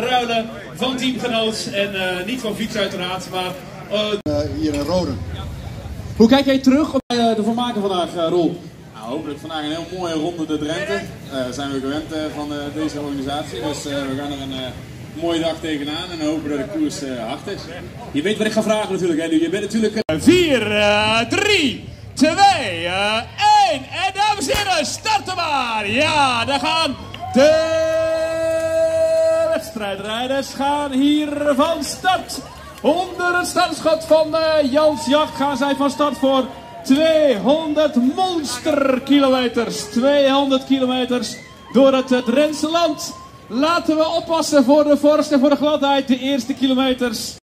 ruilen van teamgenoot en uh, niet van fiets uiteraard, maar... Uh, hier in Rode. Hoe kijk jij terug op uh, de vermaken vandaag, Roel? Nou, hopelijk vandaag een heel mooie ronde de Drenthe. Dat zijn we gewend van deze organisatie, dus we gaan er een mooie dag tegenaan en hopen dat de koers hard is. Je weet wat ik ga vragen natuurlijk, hè? Je bent natuurlijk... 4, 3, 2, 1 en dames en heren, starten maar! Ja, daar gaan de wedstrijdrijders gaan hier van start. Onder het startschot van uh, Jans Jacht gaan zij van start voor 200 monsterkilometers. 200 kilometers door het Drentse land. Laten we oppassen voor de vorst en voor de gladheid. De eerste kilometers